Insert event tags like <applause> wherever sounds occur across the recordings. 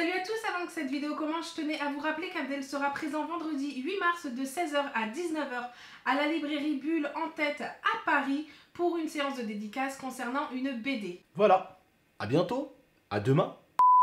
Salut à tous, avant que cette vidéo commence, je tenais à vous rappeler qu'Abdel sera présent vendredi 8 mars de 16h à 19h à la librairie Bulle en tête à Paris pour une séance de dédicace concernant une BD. Voilà, à bientôt, à demain.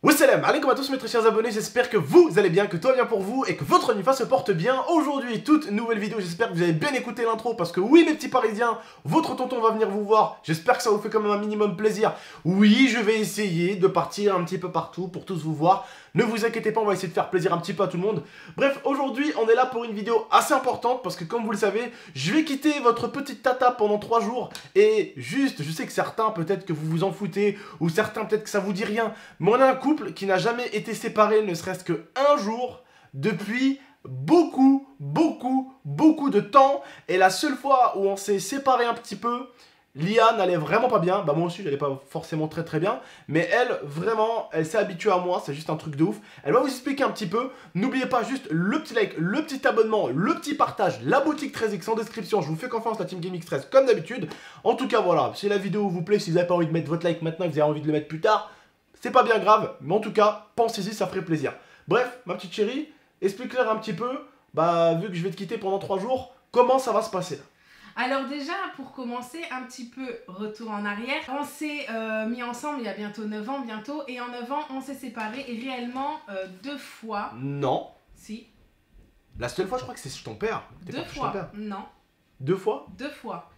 Wassalam, alaikum à tous mes très chers abonnés, j'espère que vous allez bien, que tout va bien pour vous et que votre nuit se porte bien. Aujourd'hui, toute nouvelle vidéo, j'espère que vous avez bien écouté l'intro parce que oui mes petits parisiens, votre tonton va venir vous voir, j'espère que ça vous fait quand même un minimum plaisir. Oui, je vais essayer de partir un petit peu partout pour tous vous voir. Ne vous inquiétez pas, on va essayer de faire plaisir un petit peu à tout le monde. Bref, aujourd'hui, on est là pour une vidéo assez importante parce que comme vous le savez, je vais quitter votre petite tata pendant 3 jours et juste, je sais que certains peut-être que vous vous en foutez ou certains peut-être que ça vous dit rien, mais on a un qui n'a jamais été séparé ne serait-ce que un jour depuis beaucoup, beaucoup, beaucoup de temps. Et la seule fois où on s'est séparé un petit peu, Lia n'allait vraiment pas bien, bah moi aussi j'allais pas forcément très très bien, mais elle vraiment, elle s'est habituée à moi, c'est juste un truc de ouf. Elle va vous expliquer un petit peu, n'oubliez pas juste le petit like, le petit abonnement, le petit partage, la boutique 13x en description, je vous fais confiance la Team Gaming 13 comme d'habitude. En tout cas voilà, si la vidéo vous plaît, si vous n'avez pas envie de mettre votre like maintenant vous avez envie de le mettre plus tard, c'est pas bien grave, mais en tout cas, pensez-y, ça ferait plaisir. Bref, ma petite chérie, explique-leur un petit peu, bah vu que je vais te quitter pendant 3 jours, comment ça va se passer là? Alors déjà, pour commencer, un petit peu retour en arrière. On s'est euh, mis ensemble il y a bientôt 9 ans, bientôt. Et en 9 ans, on s'est séparés réellement euh, deux fois. Non. Si. La seule fois, je crois que c'est ton père. Deux fois. Non. Deux fois? Deux fois.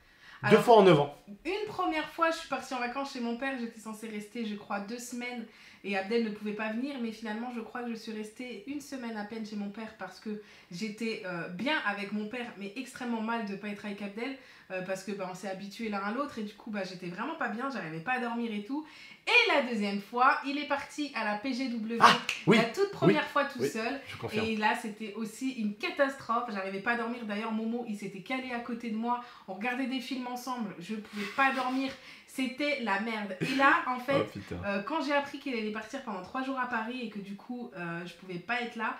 Deux fois en 9 ans. Une première fois, je suis partie en vacances chez mon père. J'étais censée rester, je crois, deux semaines. Et Abdel ne pouvait pas venir. Mais finalement, je crois que je suis restée une semaine à peine chez mon père parce que j'étais euh, bien avec mon père, mais extrêmement mal de ne pas être avec Abdel. Euh, parce que bah, on s'est habitués l'un à l'autre. Et du coup, bah, j'étais vraiment pas bien. J'arrivais pas à dormir et tout. Et la deuxième fois, il est parti à la PGW. Ah, oui, la toute première fois tout oui, seul. Et là, c'était aussi une catastrophe. J'arrivais pas à dormir. D'ailleurs, Momo, il s'était calé à côté de moi. On regardait des films ensemble. Je pouvais pas dormir. C'était la merde. Et là, en fait, Oh, euh, quand j'ai appris qu'il allait partir pendant trois jours à Paris et que du coup, euh, je pouvais pas être là,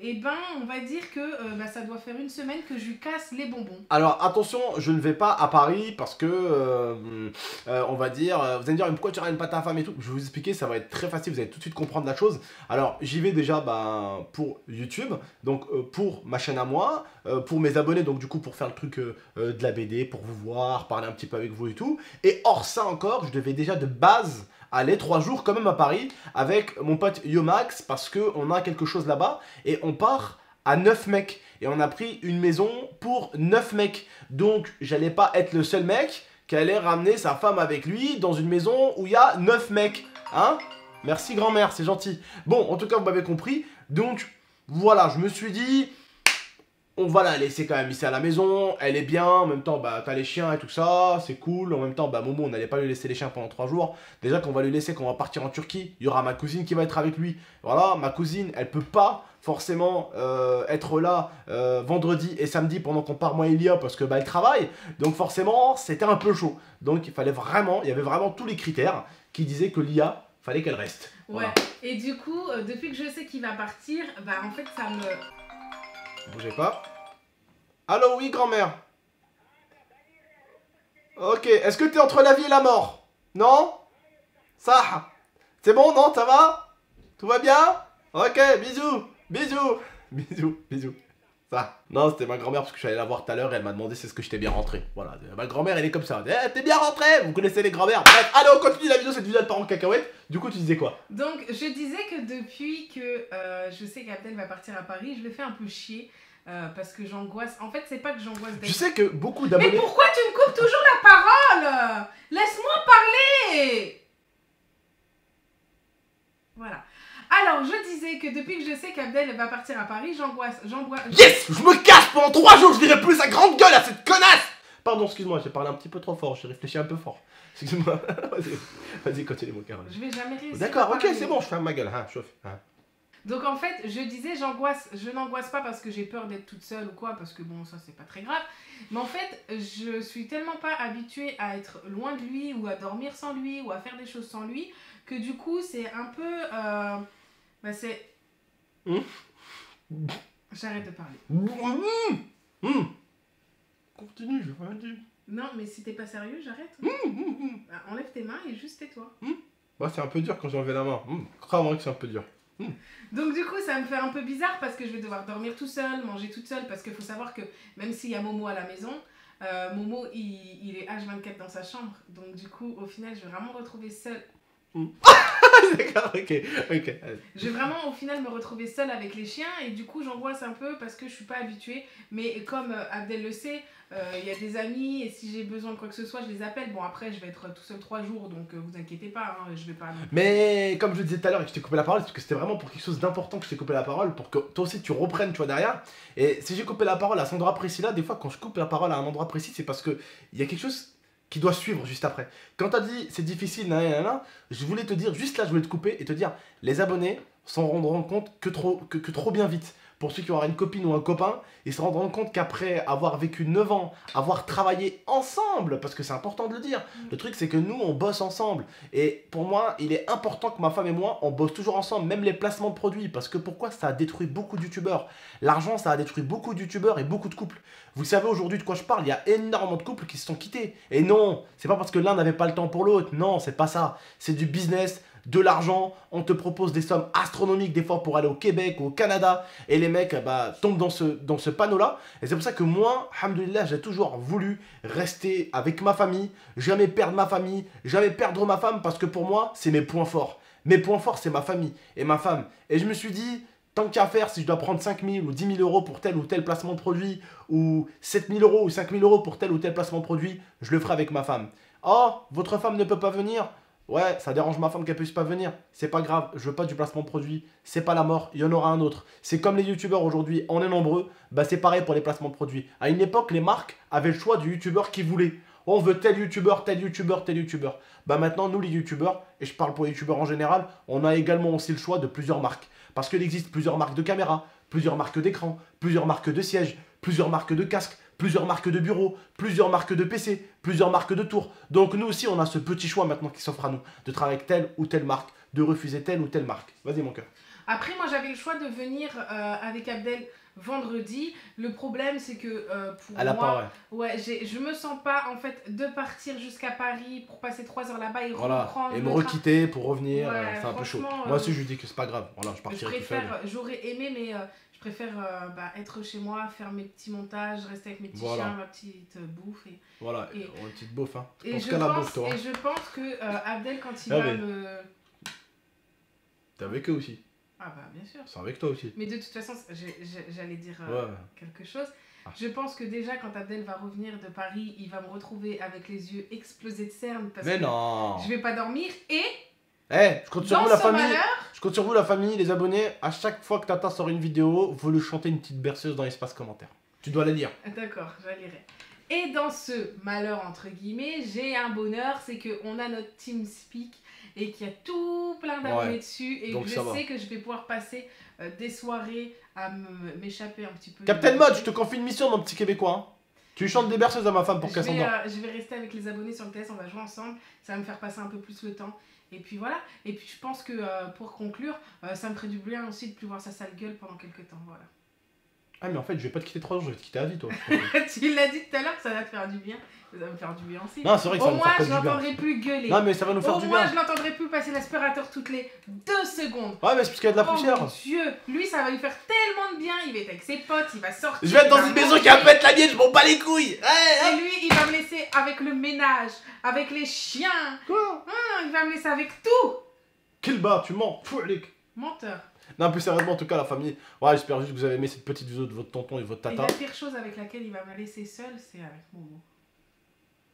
et ben, on va dire que euh, bah, ça doit faire une semaine que je lui casse les bonbons. Alors attention, je ne vais pas à Paris parce que euh, euh, on va dire, vous allez me dire mais pourquoi tu ramènes pas ta femme et tout? Je vais vous expliquer, ça va être très facile, vous allez tout de suite comprendre la chose. Alors j'y vais déjà bah, pour YouTube, donc pour ma chaîne à moi, pour mes abonnés, donc du coup pour faire le truc de la BD, pour vous voir, parler un petit peu avec vous et tout. Et hors ça encore, je devais déjà de base aller trois jours quand même à Paris avec mon pote Yomax parce que on a quelque chose là-bas et on part à 9 mecs et on a pris une maison pour 9 mecs. Donc j'allais pas être le seul mec qui allait ramener sa femme avec lui dans une maison où il y a 9 mecs. Hein Merci grand-mère, c'est gentil. Bon, en tout cas, vous m'avez compris. Donc voilà, je me suis dit on va la laisser quand même ici à la maison, elle est bien, en même temps bah t'as les chiens et tout ça, c'est cool, en même temps bah Momo on n'allait pas lui laisser les chiens pendant 3 jours, déjà qu'on va lui laisser quand on va partir en Turquie, il y aura ma cousine qui va être avec lui, voilà, ma cousine elle peut pas forcément euh, être là euh, vendredi et samedi pendant qu'on part moi et Lia parce que bah elle travaille, donc forcément c'était un peu chaud, donc il fallait vraiment, il y avait vraiment tous les critères qui disaient que Lia fallait qu'elle reste. Ouais. Et du coup, euh, depuis que je sais qu'il va partir, bah en fait, ça me. Bougez pas. Allô, oui, grand-mère. Ok, est-ce que t'es entre la vie et la mort? Non? Ça C'est bon, non Ça va? Tout va bien? Ok, bisous Bisous <laughs> Bisous, bisous. Ça. Non, c'était ma grand-mère parce que je suis allé la voir tout à l'heure et elle m'a demandé si est-ce que j'étais bien rentré. Voilà, ma grand-mère elle est comme ça. Eh, t'es bien rentré Vous connaissez les grand-mères Bref, allez, on continue la vidéo, cette vidéo de parents cacahuètes. Du coup, tu disais quoi? Donc, je disais que depuis que euh, je sais qu'Abdel va partir à Paris, je le fais un peu chier. euh, parce que j'angoisse. En fait, c'est pas que j'angoisse Je d'être. sais que beaucoup Mais d'abonnés. pourquoi tu me coupes toujours la parole? Laisse-moi parler Voilà. Alors, je disais que depuis que je sais qu'Abdel va partir à Paris, j'angoisse. J'angoisse. Yes Je me cache pendant 3 jours, je dirai plus sa grande gueule à cette connasse Pardon, excuse-moi, j'ai parlé un petit peu trop fort, j'ai réfléchi un peu fort. <laughs> Excuse-moi. Vas-y, continue mon cœur. Je vais jamais réussir. D'accord, ok, c'est bon, je ferme ma gueule, hein, chauffe. hein. Donc en fait, je disais j'angoisse, je n'angoisse pas parce que j'ai peur d'être toute seule ou quoi, parce que bon, ça c'est pas très grave. Mais en fait, je suis tellement pas habituée à être loin de lui ou à dormir sans lui ou à faire des choses sans lui que du coup c'est un peu, euh, bah c'est. Hmm? J'arrête de parler. Mmh. Continue, je rien dit. Non, mais si t'es pas sérieux, j'arrête. Mmh. Bah, enlève tes mains et juste tais-toi. Bah, c'est un peu dur quand j'ai enlevé la main. Crois-moi que c'est un peu dur. Hmm. Donc du coup, ça me fait un peu bizarre parce que je vais devoir dormir tout seul, manger toute seule, parce qu'il faut savoir que même s'il y a Momo à la maison, euh, Momo, il, il est H24 dans sa chambre. Donc du coup, au final, je vais vraiment me retrouver seule. <laughs> <laughs> D'accord, ok, ok. Je vais vraiment au final me retrouver seule avec les chiens et du coup j'angoisse un peu parce que je suis pas habituée. Mais comme euh, Abdel le sait, euh, il y a des amis et si j'ai besoin de quoi que ce soit, je les appelle. Bon après je vais être tout seul trois jours donc euh, vous inquiétez pas, hein, je vais pas... Mais comme je le disais tout à l'heure et que je t'ai coupé la parole, c'est parce que c'était vraiment pour quelque chose d'important que je t'ai coupé la parole, pour que toi aussi tu reprennes, tu vois, derrière. Et si j'ai coupé la parole à cet endroit précis là, des fois quand je coupe la parole à un endroit précis, c'est parce que il y a quelque chose qui doit suivre juste après. Quand t'as dit c'est difficile, nan, nan, nan, je voulais te dire, juste là je voulais te couper et te dire, les abonnés s'en rendront compte que trop, que, que trop bien vite. Pour ceux qui auront une copine ou un copain, ils se rendront compte qu'après avoir vécu 9 ans, avoir travaillé ensemble, parce que c'est important de le dire, le truc c'est que nous on bosse ensemble. Et pour moi, il est important que ma femme et moi, on bosse toujours ensemble, même les placements de produits. Parce que pourquoi? Ça a détruit beaucoup de youtubeurs L'argent, ça a détruit beaucoup de youtubeurs et beaucoup de couples. Vous savez aujourd'hui de quoi je parle, il y a énormément de couples qui se sont quittés. Et non, c'est pas parce que l'un n'avait pas le temps pour l'autre, non, c'est pas ça. C'est du business, de l'argent, on te propose des sommes astronomiques des fois pour aller au Québec au Canada, et les mecs bah, tombent dans ce, dans ce panneau-là. Et c'est pour ça que moi, alhamdoulilah, j'ai toujours voulu rester avec ma famille, jamais perdre ma famille, jamais perdre ma femme, parce que pour moi, c'est mes points forts. Mes points forts, c'est ma famille et ma femme. Et je me suis dit, tant qu'à faire, si je dois prendre 5 000 ou 10 000 euros pour tel ou tel placement de produit, ou 7 000 euros ou 5 000 euros pour tel ou tel placement de produit, je le ferai avec ma femme. Oh, votre femme ne peut pas venir Ouais, ça dérange ma femme qu'elle puisse pas venir. C'est pas grave, je veux pas du placement de produit. C'est pas la mort, il y en aura un autre. C'est comme les youtubeurs aujourd'hui, on est nombreux. Bah c'est pareil pour les placements de produits. À une époque, les marques avaient le choix du youtubeur qu'ils voulaient. On veut tel youtubeur, tel youtubeur, tel youtubeur. Bah maintenant, nous les youtubeurs, et je parle pour les youtubeurs en général, on a également aussi le choix de plusieurs marques. Parce qu'il existe plusieurs marques de caméras, plusieurs marques d'écran, plusieurs marques de sièges, plusieurs marques de casques, plusieurs marques de bureaux, plusieurs marques de PC, plusieurs marques de tours. Donc nous aussi, on a ce petit choix maintenant qui s'offre à nous, de travailler avec telle ou telle marque, de refuser telle ou telle marque. Vas-y mon cœur. Après, moi, j'avais le choix de venir euh, avec Abdel vendredi. Le problème, c'est que euh, pour À la moi, part, ouais. ouais, je me sens pas en fait de partir jusqu'à Paris pour passer 3 heures là-bas et Voilà. reprendre Et me requitter pour revenir, Ouais, euh, c'est un peu chaud. Moi euh, aussi, je lui dis que c'est pas grave. Voilà, je partirai préfère, j'aurais aimé, mais je préfère euh, bah, être chez moi, faire mes petits montages, rester avec mes petits Voilà. chiens, ma petite euh, bouffe. Et, Voilà, Et- une petite bouffe, hein. Tu et, je, la pense, bouffe, toi. hein. et je pense que euh, Abdel, quand il Ah, va me. T'es avec eux aussi. Ah, bah, bien sûr. C'est avec toi aussi. Mais de toute façon, j'allais dire euh, Ouais. quelque chose. Ah. Je pense que déjà, quand Abdel va revenir de Paris, il va me retrouver avec les yeux explosés de cernes parce Mais que non je vais pas dormir. Et Eh, je compte sur vous la famille malheur, Je compte sur vous la famille, les abonnés, à chaque fois que Tata sort une vidéo, vous le chantez une petite berceuse dans l'espace commentaire. Tu dois la lire. D'accord, je la lirai. Et dans ce malheur, entre guillemets, j'ai un bonheur, c'est qu'on a notre TeamSpeak et qu'il y a tout plein d'abonnés Ouais, dessus et donc je va. sais que je vais pouvoir passer euh, des soirées à m'échapper un petit peu. Captain Mode, je te confie une mission, mon petit québécois. hein. Tu chantes des berceuses à ma femme pour qu'elle s'endorme. euh, je vais rester avec les abonnés sur le TS, on va jouer ensemble, ça va me faire passer un peu plus le temps. Et puis voilà, et puis je pense que euh, pour conclure, euh, ça me ferait du bien aussi de plus voir sa sale gueule pendant quelques temps. Voilà. Ah, mais en fait, je vais pas te quitter trois jours, je vais te quitter à vie, toi. <laughs> tu l'as dit tout à l'heure que ça va te faire du bien, ça va me faire du bien aussi. non, c'est vrai que ça va moins, je l'entendrai plus gueuler. Non, mais ça va nous faire Au du moins, bien. je l'entendrai plus passer l'aspirateur toutes les deux secondes. Ouais, mais c'est parce qu'il y a de la oh poussière. mon dieu, lui ça va lui faire tellement de bien. Il va être avec ses potes, il va sortir. Je vais être dans une maison qui pas être la mienne, je m'en bats les couilles. Et lui, il va me laisser avec le ménage, avec les chiens. Quoi? Ah, il va me laisser avec tout. Quel bas, tu mens. Menteur. Non, plus sérieusement, en tout cas, la famille. Ouais, j'espère juste que vous avez aimé cette petite vidéo de votre tonton et votre Et tata. la pire chose avec laquelle il va me laisser seul, c'est avec Momo.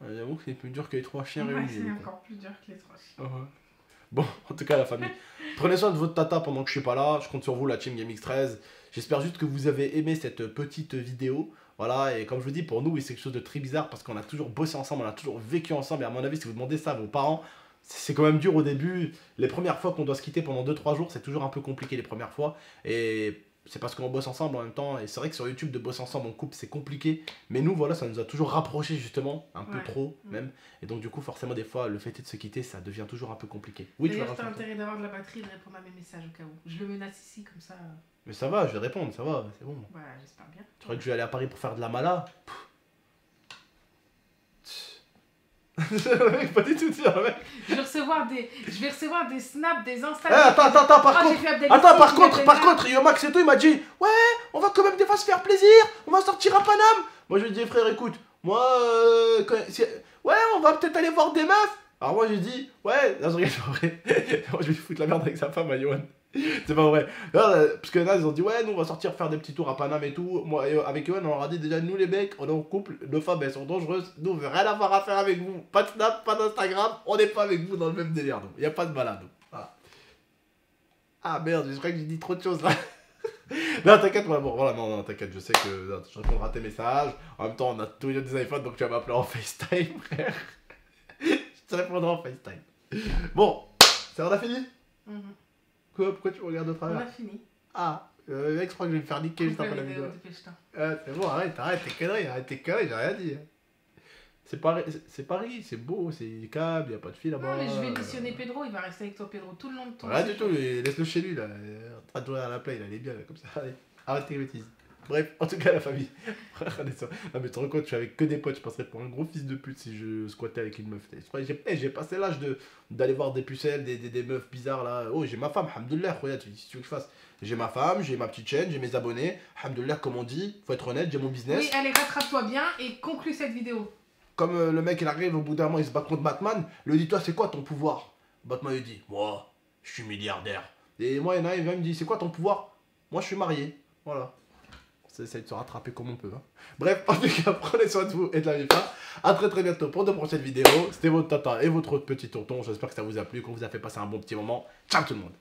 Euh, J'avoue que c'est plus dur que les trois chiens Ouais, réunis. c'est encore plus dur que les trois chiens. Ouais. Bon, <laughs> en tout cas, la famille. <laughs> Prenez soin de votre tata pendant que je suis pas là. Je compte sur vous, la Team GameX 13. J'espère juste que vous avez aimé cette petite vidéo. Voilà, et comme je vous dis, pour nous, c'est quelque chose de très bizarre parce qu'on a toujours bossé ensemble, on a toujours vécu ensemble. Et à mon avis, si vous demandez ça à vos parents, c'est quand même dur au début. Les premières fois qu'on doit se quitter pendant 2-3 jours, c'est toujours un peu compliqué les premières fois. Et c'est parce qu'on bosse ensemble en même temps. Et c'est vrai que sur YouTube, de bosser ensemble en couple, c'est compliqué. Mais nous, voilà, ça nous a toujours rapprochés justement, un peu Ouais. trop Mm. même. Et donc, du coup, forcément, des fois, le fait de se quitter, ça devient toujours un peu compliqué. Oui, tu vas D'ailleurs, t'as rajouter. intérêt d'avoir de la batterie et de répondre à mes messages au cas où. Je le menace ici, comme ça. euh, Mais ça va, je vais répondre, ça va, c'est bon. Voilà, j'espère bien. Tu crois que je vais aller à Paris pour faire de la mala? Pff. Le mec, pas du tout dire, mec. Je vais recevoir des, je vais recevoir des snaps, des Eh, Instagram. attends, attends, attends, par Oh, j'ai contre. Attends, par contre, par contre, Yomax et tout, il m'a dit Ouais, on va quand même des fois se faire plaisir, on va sortir à Paname. Moi, je lui ai dit Frère, écoute, moi, euh, quand- ouais, on va peut-être aller voir des meufs. Alors, moi, j'ai dit Ouais, là, je regarde, <laughs> moi, je vais foutre la merde avec sa femme à Yohan. C'est pas vrai. Euh, parce que là, ils ont dit Ouais, nous, on va sortir faire des petits tours à Paname et tout. Moi, euh, avec Yohan, on leur a dit déjà Nous, les mecs, on est en couple, nos femmes, elles sont dangereuses. Nous, on veut rien avoir à faire avec vous. Pas de Snap, pas d'Instagram, on n'est pas avec vous dans le même délire. Donc, il a pas de malade. Voilà. Ah merde, je crois que j'ai dit trop de choses là. <laughs> non, t'inquiète, bon, voilà, non, non, t'inquiète, je sais que je répondrai à tes messages. En même temps, on a tous les des iPhones, donc tu vas m'appeler en <laughs> FaceTime, frère. <laughs> je te répondrai en FaceTime. Bon, ça, on a fini? Mhm. Quoi Pourquoi tu me regardes de On travers a fini. Ah, euh, mec, je crois que je vais me faire niquer juste après la vidéo. Ah, c'est bon, arrête, arrête tes conneries, arrête tes conneries, j'ai rien dit. hein. C'est Paris, c'est- Paris, c'est beau, c'est câble, y a pas de fil là-bas. Non, mais je vais missionner Pedro, il va rester avec toi, Pedro, tout le long de ton Rien du tout, laisse-le chez lui là. En train de jouer à la play, là, il est bien là, comme ça. Allez, arrête tes bêtises. Bref, en tout cas, la famille. <laughs> Regardez ça. Non, mais tu te rends compte, je suis avec que des potes, je passerais pour un gros fils de pute si je squattais avec une meuf. J'ai eh, j'ai passé l'âge de- d'aller voir des pucelles, des, des, des meufs bizarres là. Oh, j'ai ma femme, Alhamdoulilah, regarde, tu- si tu veux que je fasse. J'ai ma femme, j'ai ma petite chaîne, j'ai mes abonnés. Alhamdoulilah, comme on dit, faut être honnête, j'ai mon business. Oui, allez, rattrape-toi bien et conclue cette vidéo. Comme euh, le mec il arrive au bout d'un moment, il se bat contre Batman, le dis-toi, c'est quoi ton pouvoir? Batman lui dit, moi, je suis milliardaire. Et moi, il y en a un, il vient, me dit, c'est quoi ton pouvoir? Moi, je suis marié. Voilà. On essaie de se rattraper comme on peut. hein. Bref, <laughs> en tout cas, prenez soin de vous et de la vie pas. A très très bientôt pour de prochaines vidéos. C'était votre tata et votre petit tonton. J'espère que ça vous a plu, qu'on vous a fait passer un bon petit moment. Ciao tout le monde.